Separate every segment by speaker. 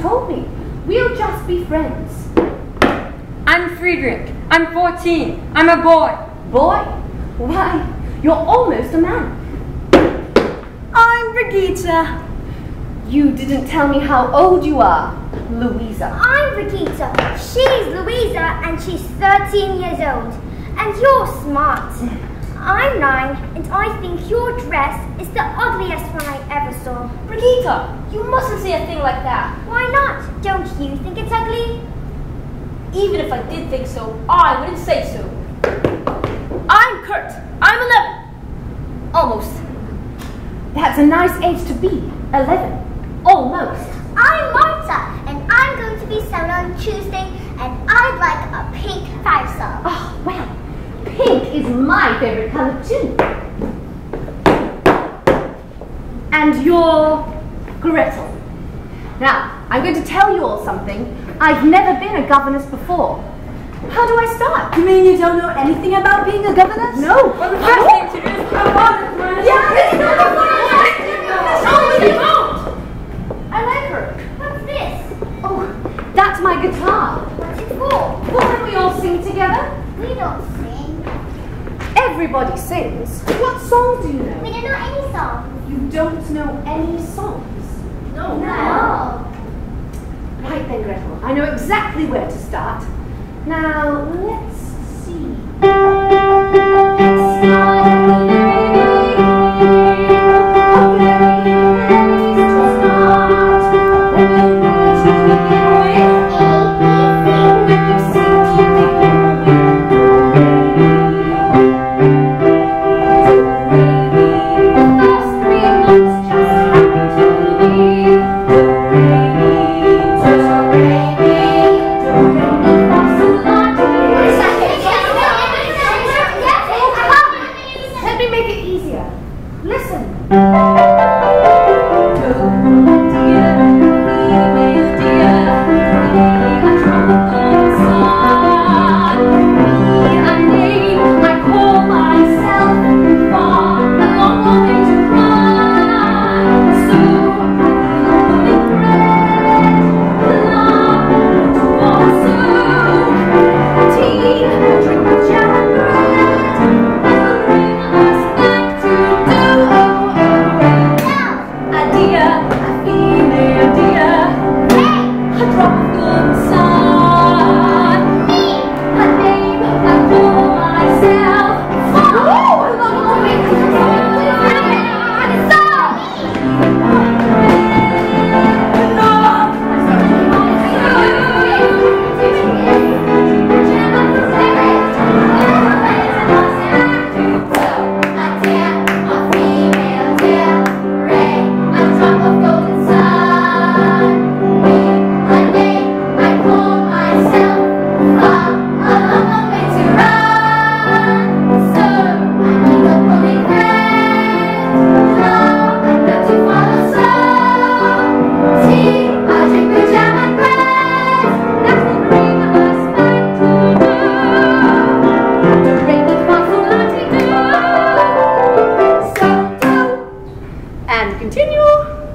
Speaker 1: told me. We'll just be friends.
Speaker 2: I'm Friedrich. I'm 14. I'm a boy.
Speaker 1: Boy? Why, you're almost a man.
Speaker 3: I'm Brigitte.
Speaker 1: You didn't tell me how old you are, Louisa.
Speaker 4: I'm Brigitte. She's Louisa and she's 13 years old. And you're smart. I'm nine and I think your dress is the ugliest one I ever saw.
Speaker 5: Brigitte, you mustn't say a thing like that.
Speaker 4: Why not? Don't you think it's ugly?
Speaker 5: Even if I did think so, I wouldn't say so. I'm Kurt. I'm 11. Almost.
Speaker 1: That's a nice age to be. 11. Almost.
Speaker 4: I'm Marta and I'm going to be seven on Tuesday and I'd like a pink five star.
Speaker 1: Oh, well, pink is my favorite color too. And you're Gretel. Now, I'm going to tell you all something. I've never been a governess before. How do I start?
Speaker 3: You mean you don't know anything about being a governess?
Speaker 1: No.
Speaker 2: Well, the first thing to do is come on and learn.
Speaker 1: I like her.
Speaker 4: What's this?
Speaker 1: Oh, that's my guitar.
Speaker 4: What's it for?
Speaker 1: Well, can we all sing together?
Speaker 4: We don't sing.
Speaker 1: Everybody sings. What song do you know?
Speaker 4: We don't know any songs.
Speaker 1: You don't know any songs.
Speaker 5: No.
Speaker 4: No.
Speaker 1: Right then, Gretel. I know exactly where to start. Now, let's Listen.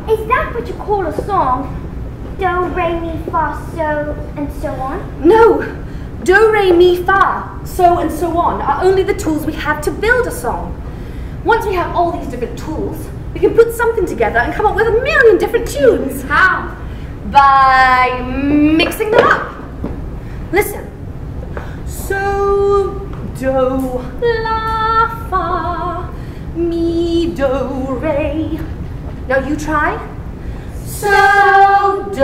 Speaker 4: Is that what you call a song? Do, re, mi, fa, so, and so on?
Speaker 1: No. Do, re, mi, fa, so and so on are only the tools we have to build a song. Once we have all these different tools, we can put something together and come up with a million different tunes. How? By mixing them up. Listen. So, do, la, fa, mi, do, re. Now you try. So, do,